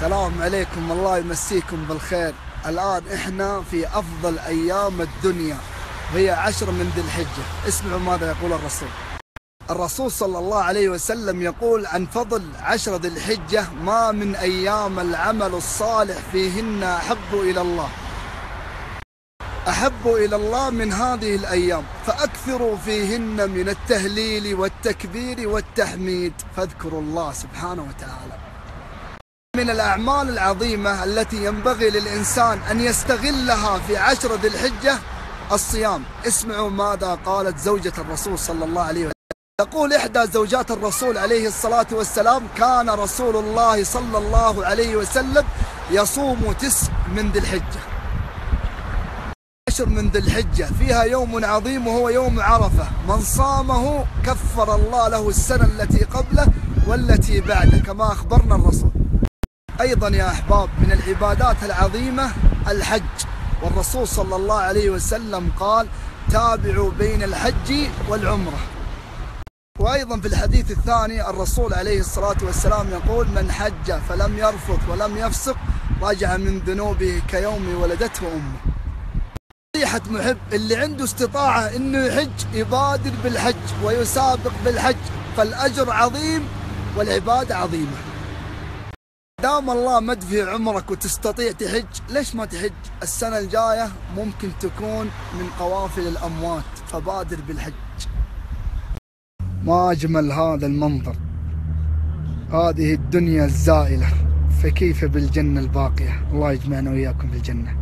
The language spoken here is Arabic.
السلام عليكم. الله يمسيكم بالخير. الآن إحنا في أفضل أيام الدنيا. وهي عشر من ذي الحجة. اسمعوا ماذا يقول الرسول. الرسول صلى الله عليه وسلم يقول عن فضل عشر ذي الحجة ما من أيام العمل الصالح فيهن أحب إلى الله. أحب إلى الله من هذه الأيام. فأكثروا فيهن من التهليل والتكبير والتحميد. فاذكروا الله سبحانه وتعالى. من الأعمال العظيمة التي ينبغي للإنسان أن يستغلها في عشر ذي الحجة الصيام. اسمعوا ماذا قالت زوجة الرسول صلى الله عليه وسلم. تقول إحدى زوجات الرسول عليه الصلاة والسلام كان رسول الله صلى الله عليه وسلم يصوم تسع من ذي الحجة. عشر من ذي الحجة. فيها يوم عظيم وهو يوم عرفة. من صامه كفر الله له السنة التي قبله والتي بعده كما أخبرنا الرسول. أيضا يا أحباب من العبادات العظيمة الحج. والرسول صلى الله عليه وسلم قال تابعوا بين الحج والعمرة. وأيضا في الحديث الثاني الرسول عليه الصلاة والسلام يقول من حج فلم يرفض ولم يفسق رجع من ذنوبه كيوم ولدته أمه. نصيحة محب اللي عنده استطاعة إنه يحج يبادر بالحج ويسابق بالحج فالأجر عظيم والعبادة عظيمة. دام الله مد في عمرك وتستطيع تحج ليش ما تحج؟ السنة الجاية ممكن تكون من قوافل الأموات فبادر بالحج. ما أجمل هذا المنظر. هذه الدنيا الزائلة فكيف بالجنة الباقية؟ الله يجمعنا وإياكم في الجنة